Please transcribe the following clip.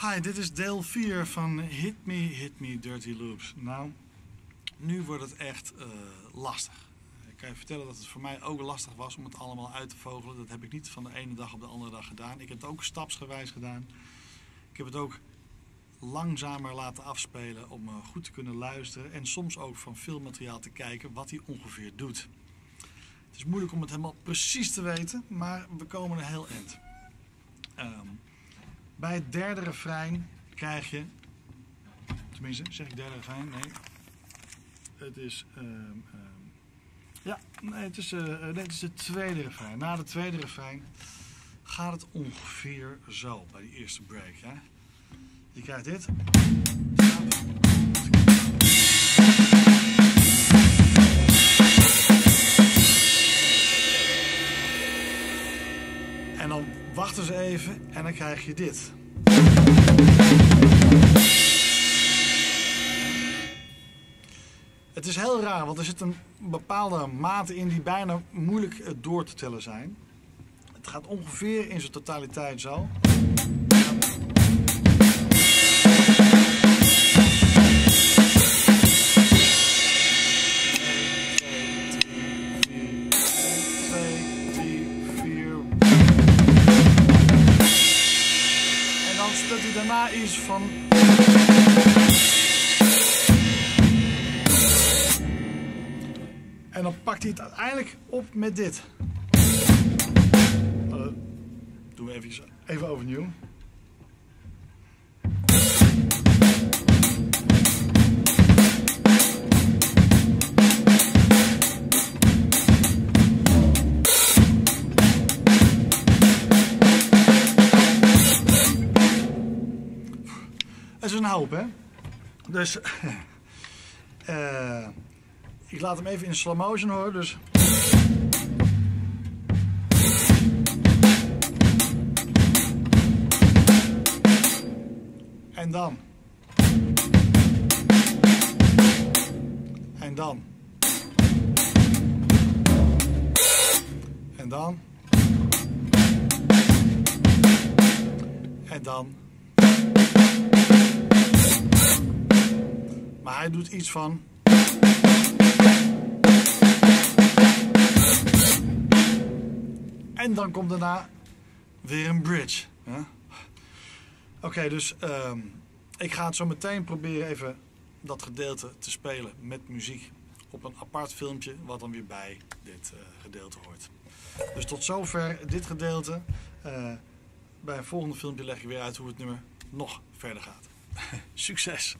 Hi, dit is deel 4 van Hit Me, Hit Me Dirty Loops. Nou, nu wordt het echt uh, lastig. Ik kan je vertellen dat het voor mij ook lastig was om het allemaal uit te vogelen. Dat heb ik niet van de ene dag op de andere dag gedaan. Ik heb het ook stapsgewijs gedaan. Ik heb het ook langzamer laten afspelen om uh, goed te kunnen luisteren. En soms ook van filmmateriaal te kijken wat hij ongeveer doet. Het is moeilijk om het helemaal precies te weten, maar we komen er heel eind. Um, bij het derde refrein krijg je, tenminste zeg ik derde refrein, nee. Het is, um, um, ja, nee het, is, is het tweede refrein. Na de tweede refrein gaat het ongeveer zo bij die eerste break. Hè? Je krijgt dit. En dan wachten ze even en dan krijg je dit. Het is heel raar, want er zit een bepaalde mate in die bijna moeilijk door te tellen zijn. Het gaat ongeveer in zijn totaliteit zo. Dat hij daarna iets van. En dan pakt hij het uiteindelijk op met dit. Uh, doen we even, even overnieuw. Is een hoop, hè? Dus uh, ik laat hem even in slow motion horen. Dus. En dan. En dan. En dan. En dan. Maar hij doet iets van. En dan komt daarna weer een bridge. Oké, dus uh, ik ga het zo meteen proberen even dat gedeelte te spelen met muziek op een apart filmpje wat dan weer bij dit uh, gedeelte hoort. Dus tot zover dit gedeelte. Uh, bij een volgende filmpje leg ik weer uit hoe het nummer nog verder gaat. Succes!